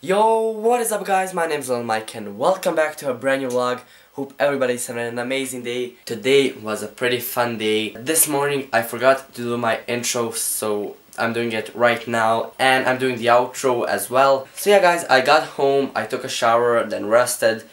Yo, what is up guys? My name is Lil Mike and welcome back to a brand new vlog. Hope everybody's having an amazing day. Today was a pretty fun day. This morning I forgot to do my intro so I'm doing it right now and I'm doing the outro as well. So yeah guys, I got home, I took a shower, then rested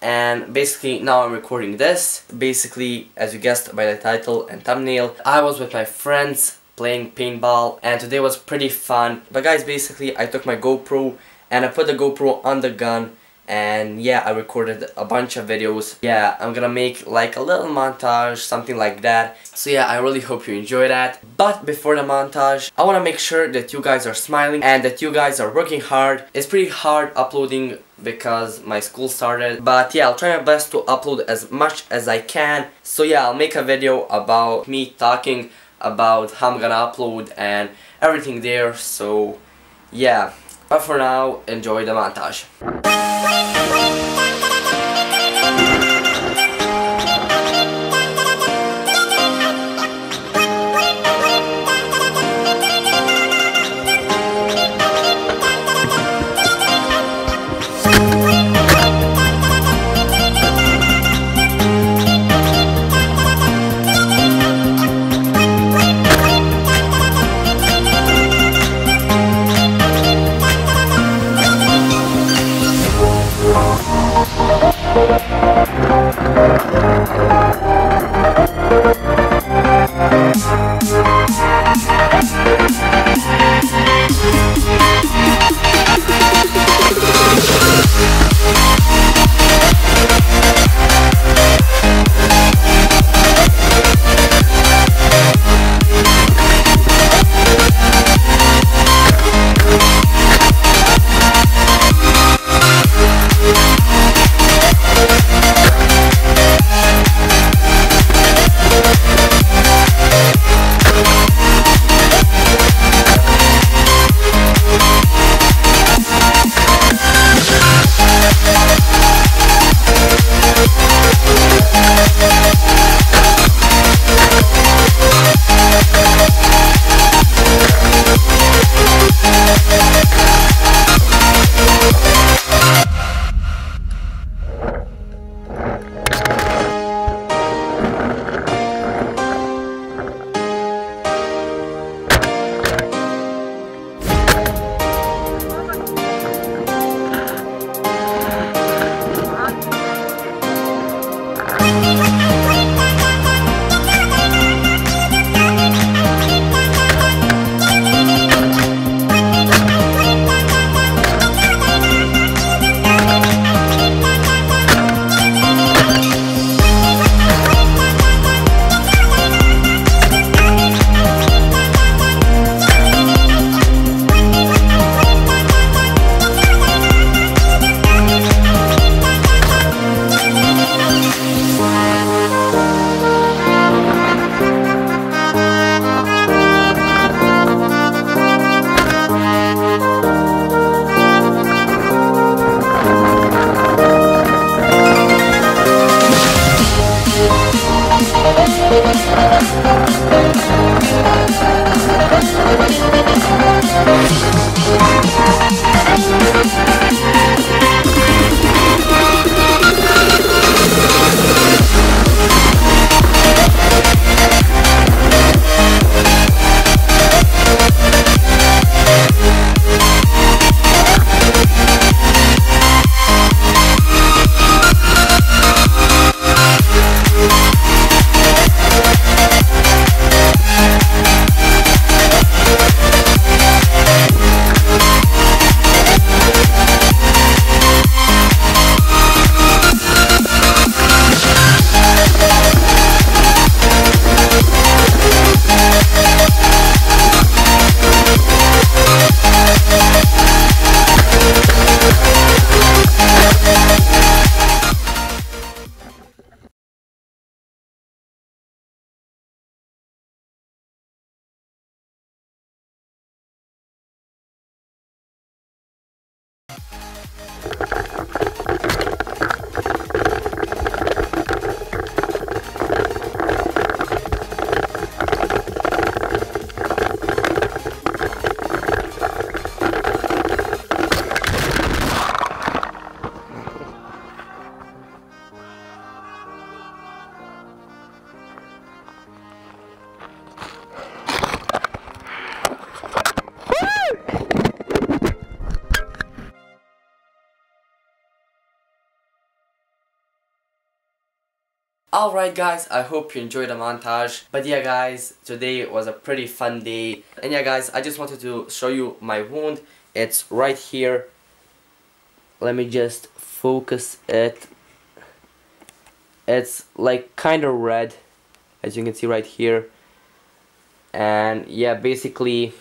and basically now I'm recording this. Basically, as you guessed by the title and thumbnail, I was with my friends playing paintball and today was pretty fun. But guys, basically I took my GoPro and I put the GoPro on the gun and yeah I recorded a bunch of videos. Yeah I'm gonna make like a little montage something like that. So yeah I really hope you enjoy that. But before the montage I want to make sure that you guys are smiling and that you guys are working hard. It's pretty hard uploading because my school started but yeah I'll try my best to upload as much as I can. So yeah I'll make a video about me talking about how I'm gonna upload and everything there. So yeah but for now enjoy the montage Alright guys, I hope you enjoyed the montage. But yeah guys, today was a pretty fun day. And yeah guys, I just wanted to show you my wound. It's right here. Let me just focus it. It's like kind of red, as you can see right here. And yeah, basically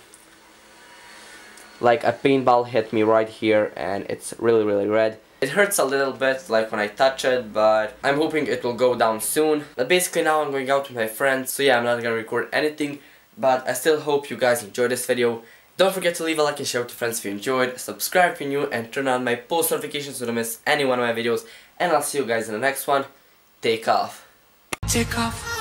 like a paintball hit me right here and it's really really red. It hurts a little bit, like when I touch it, but I'm hoping it will go down soon. But basically now I'm going out with my friends, so yeah, I'm not gonna record anything, but I still hope you guys enjoyed this video. Don't forget to leave a like and share with your friends if you enjoyed, subscribe if you're new, and turn on my post notifications so you don't miss any one of my videos. And I'll see you guys in the next one. Take off. Take off.